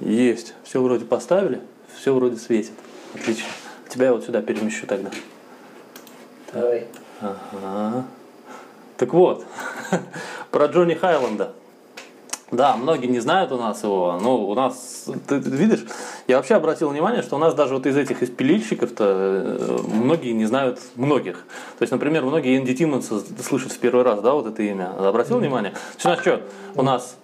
Есть. Все вроде поставили, все вроде светит. Отлично. Тебя я вот сюда перемещу тогда. Давай. Ага. Так вот, про Джонни Хайланда. Да, многие не знают у нас его, но у нас, ты, ты видишь, я вообще обратил внимание, что у нас даже вот из этих испилильщиков-то э, многие не знают многих. То есть, например, многие Энди Тиммонса слышат в первый раз, да, вот это имя. Обратил внимание? Сейчас, у нас что? У нас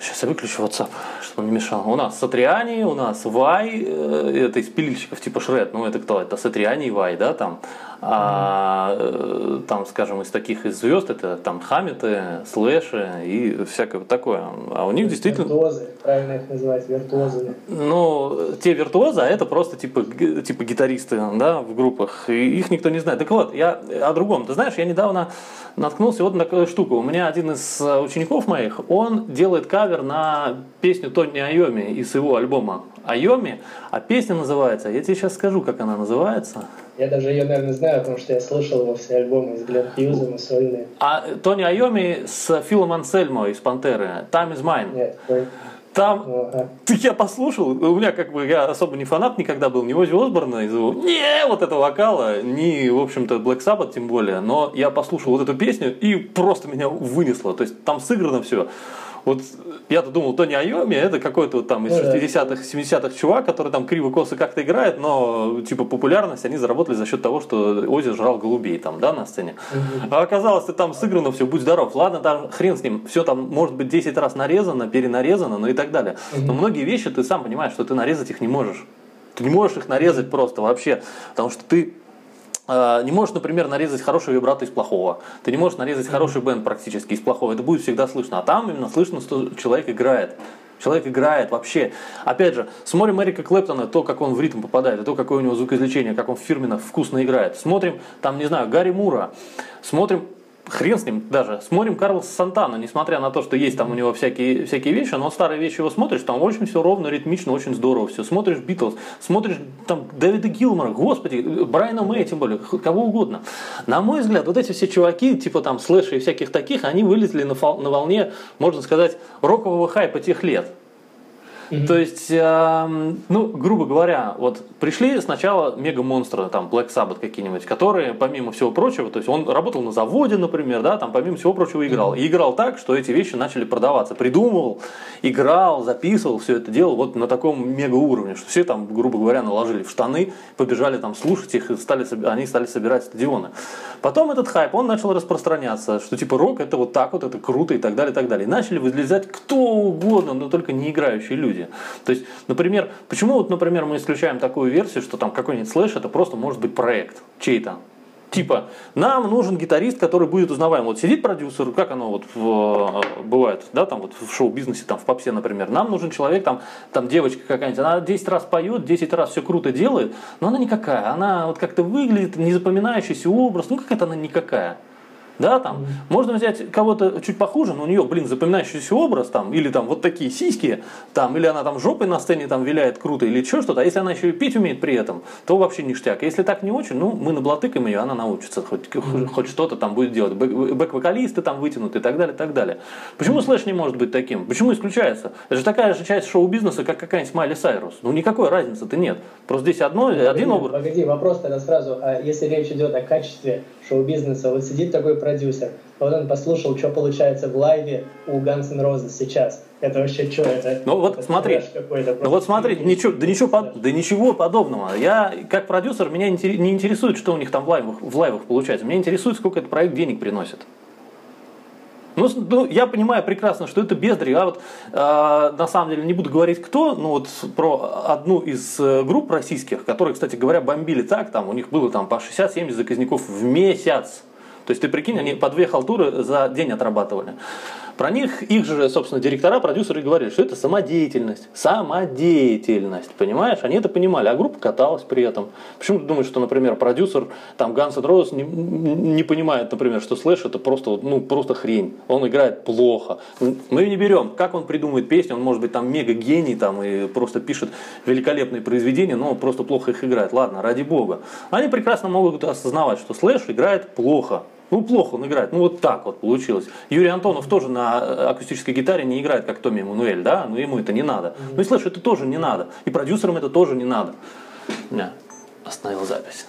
Сейчас я выключу WhatsApp, чтобы он не мешал. У нас Сатриани, у нас Вай, э, это из пилильщиков типа Шред, ну это кто? Это Сатриани и Вай, да, там. А э, там, скажем, из таких из звезд это там Хамметы, Слэши и всякое вот такое. А у них действительно... Виртуозы, правильно их называть, виртуозами. Ну, те виртуозы, а это просто типа, типа гитаристы, да, в группах. И их никто не знает. Так вот, я о другом. Ты знаешь, я недавно наткнулся вот на такую штуку. У меня один из э, учеников моих, он делает кавер на песню Тони Айоми из его альбома Айоми, а песня называется, я тебе сейчас скажу, как она называется. Я даже ее, наверное, знаю, потому что я слышал его все альбомы с Глен Хьюзом и сольные. А Тони Айоми с Филом Ансельмо из Пантеры, Time is Mine. Нет. Там Ну, ага. Я послушал, у меня как бы, я особо не фанат никогда был, ни Ози Осборна из его, не вот этого вокала, ни, в общем-то, Black Sabbath тем более, но я послушал вот эту песню и просто меня вынесло, то есть там сыграно все. Вот я-то думал, Тони Айоми это какой-то вот там из Ну да. 60-х, 70-х чувак, который там криво-косо как-то играет, но типа популярность они заработали за счет того, что Ози жрал голубей там, да, на сцене. А оказалось, что там сыграно все, будь здоров. Ладно, там хрен с ним, все там может быть 10 раз нарезано, перенарезано, ну и так далее. Но многие вещи ты сам понимаешь, что ты нарезать их не можешь. Ты не можешь их нарезать просто вообще, потому что ты не можешь, например, нарезать хороший вибрато из плохого. Ты не можешь нарезать хороший бенд практически из плохого. Это будет всегда слышно. А там именно слышно, что человек играет. Человек играет вообще. Опять же, смотрим Эрика Клэптона, то, как он в ритм попадает, и то, какое у него звукоизвлечение, как он фирменно вкусно играет. Смотрим, там, не знаю, Гарри Мура. Смотрим хрен с ним даже. Смотрим Карлоса Сантана, несмотря на то, что есть там у него всякие, всякие вещи, но старые вещи его смотришь, там очень все ровно, ритмично, очень здорово все. Смотришь Битлз, смотришь там Дэвида Гилмора, господи, Брайана Мэй, тем более, кого угодно. На мой взгляд, вот эти все чуваки, типа там слэши и всяких таких, они вылезли на, на волне, можно сказать, рокового хайпа тех лет. То есть, эм, ну, грубо говоря, вот пришли сначала мега-монстры, там, Black Sabbath какие-нибудь, которые, помимо всего прочего, то есть он работал на заводе, например, да, там, помимо всего прочего играл. И играл так, что эти вещи начали продаваться. Придумывал, играл, записывал, все это делал вот на таком мега-уровне, что все там, грубо говоря, наложили в штаны, побежали там слушать их, и стали, они стали собирать стадионы. Потом этот хайп, он начал распространяться, что типа рок это вот так вот, это круто и так далее, и так далее. И начали вылезать кто угодно, но только не играющие люди. То есть, например, почему вот, например, мы исключаем такую версию, что там какой-нибудь слэш это просто может быть проект чей-то. Типа, нам нужен гитарист, который будет узнаваем. Вот сидит продюсер, как оно вот в, э, бывает, да, там вот в шоу-бизнесе, там в попсе, например. Нам нужен человек, там, там девочка какая-нибудь, она 10 раз поет, 10 раз все круто делает, но она никакая. Она вот как-то выглядит, незапоминающийся образ, ну какая-то она никакая. Да, там, можно взять кого-то чуть похуже, но у нее, блин, запоминающийся образ, там, или там вот такие сиськи, там, или она там жопой на сцене там виляет круто, или еще что-то, а если она еще и пить умеет при этом, то вообще ништяк. Если так не очень, ну, мы наблатыкаем ее, она научится, хоть, хоть что-то там будет делать. Бэк- Бэк-вокалисты там вытянут и так далее, и так далее. Почему слэш не может быть таким? Почему исключается? Это же такая же часть шоу-бизнеса, как какая-нибудь Майли Сайрус. Ну, никакой разницы-то нет. Просто здесь одно, один Погоди, образ. Погоди, вопрос тогда сразу. А если речь идет о качестве шоу-бизнеса, вот сидит такой продюсер, вот он послушал, что получается в лайве у Guns N' Roses сейчас. Это вообще что? Это, Ну вот это смотри, ну вот смотри, ничего, да ничего, да ничего подобного. Я как продюсер меня не интересует, что у них там в лайвах, в лайвах получается. Меня интересует, сколько этот проект денег приносит. Ну, ну, я понимаю прекрасно, что это бездари. Я вот э, на самом деле не буду говорить кто, но вот про одну из э, групп российских, которые, кстати говоря, бомбили так, там у них было там по 60-70 заказников в месяц. То есть ты прикинь, они по две халтуры за день отрабатывали. Про них, их же, собственно, директора, продюсеры говорили, что это самодеятельность. Самодеятельность, понимаешь? Они это понимали, а группа каталась при этом. Почему ты думаешь, что, например, продюсер там Guns N' не, не понимает, например, что Слэш это просто, ну, просто хрень. Он играет плохо. Мы не берем, как он придумывает песни, он может быть там мега гений там, и просто пишет великолепные произведения, но просто плохо их играет. Ладно, ради бога. Они прекрасно могут осознавать, что Слэш играет плохо. Ну, плохо он играет. Ну, вот так вот получилось. Юрий Антонов тоже на э, акустической гитаре не играет, как Томми Эммануэль, да? Но ему это не надо. Ну, и слышь, это тоже не надо. И продюсерам это тоже не надо. Не, остановил запись.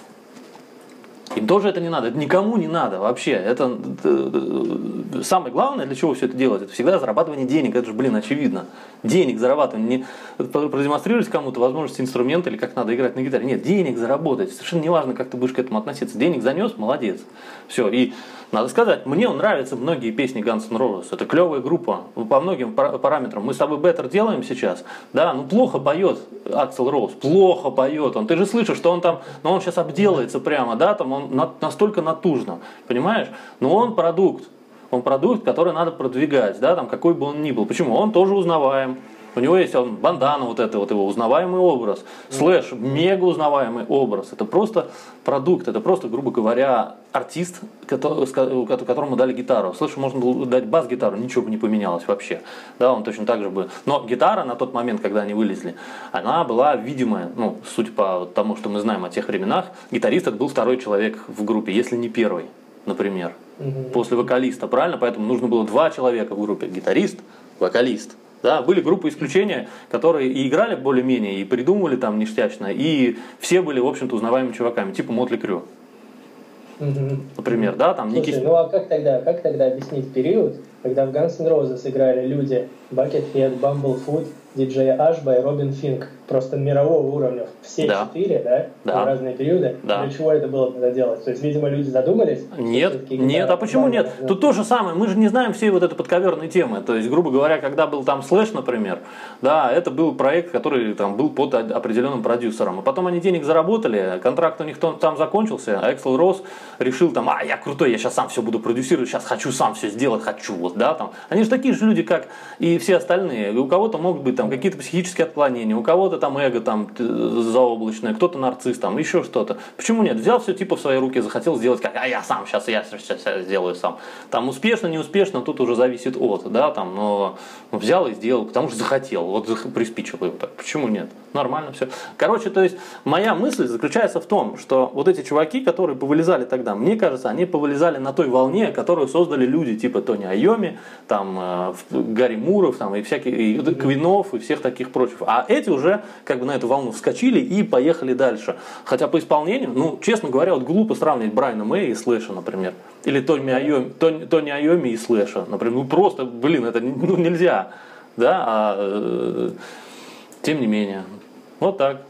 Им тоже это не надо, это никому не надо вообще. Это, это самое главное, для чего все это делать, это всегда зарабатывание денег, это же, блин, очевидно. Денег зарабатывание, не продемонстрировать кому-то возможность инструмента или как надо играть на гитаре. Нет, денег заработать. Совершенно неважно, как ты будешь к этому относиться. Денег занес, молодец. Все. И надо сказать, мне нравятся многие песни Guns N' Roses. Это клевая группа по многим параметрам. Мы с тобой Better делаем сейчас. Да, ну плохо поет Аксел Роуз. Плохо поет он. Ты же слышишь, что он там, ну он сейчас обделается прямо, да, там он настолько натужно. Понимаешь? Но он продукт. Он продукт, который надо продвигать, да, там какой бы он ни был. Почему? Он тоже узнаваем. У него есть он, бандана, вот это вот его узнаваемый образ. Слэш, мега узнаваемый образ. Это просто продукт, это просто, грубо говоря, артист, которому дали гитару. Слэшу можно было дать бас-гитару, ничего бы не поменялось вообще. Да, он точно так же бы. Но гитара на тот момент, когда они вылезли, она была видимая, ну, суть по тому, что мы знаем о тех временах, гитарист это был второй человек в группе, если не первый, например. После вокалиста, правильно? Поэтому нужно было два человека в группе. Гитарист, вокалист. Да, были группы исключения, которые и играли более-менее, и придумывали там ништячно, и все были, в общем-то, узнаваемыми чуваками, типа Мотли Крю. Например, да, там Слушай, Ники... ну а как тогда, как тогда объяснить период, когда в Guns N' Roses играли люди Buckethead, Bumblefoot, диджей Ашба и Робин Финк. Просто мирового уровня. Все да. четыре, да? да. В разные периоды. Да. Для чего это было тогда делать? То есть, видимо, люди задумались? Нет, нет, а почему нет? Да. Тут то же самое. Мы же не знаем всей вот этой подковерной темы. То есть, грубо говоря, когда был там Слэш, например, да, это был проект, который там был под определенным продюсером. А потом они денег заработали, контракт у них там закончился, а Эксел Росс решил там, а, я крутой, я сейчас сам все буду продюсировать, сейчас хочу сам все сделать, хочу, вот, да, там. Они же такие же люди, как и все остальные. У кого-то могут быть там какие-то психические отклонения, у кого-то там эго там заоблачное, кто-то нарцисс, там еще что-то. Почему нет? Взял все типа в свои руки, захотел сделать как, а я сам, сейчас я сейчас, сделаю сам. Там успешно, не успешно, тут уже зависит от, да, там, но взял и сделал, потому что захотел, вот приспичило его так. Почему нет? Нормально все. Короче, то есть моя мысль заключается в том, что вот эти чуваки, которые повылезали тогда, мне кажется, они повылезали на той волне, которую создали люди типа Тони Айоми, там э, Гарри Муров, там и всякие и Квинов и всех таких прочих. А эти уже как бы на эту волну вскочили и поехали дальше. Хотя по исполнению, ну, честно говоря, вот глупо сравнивать Брайана Мэя и Слэша, например. Или Тони Айоми, Тони, Тони Айоми и Слэша, например. Ну, просто, блин, это ну, нельзя. Да, а, э, тем не менее. Вот так.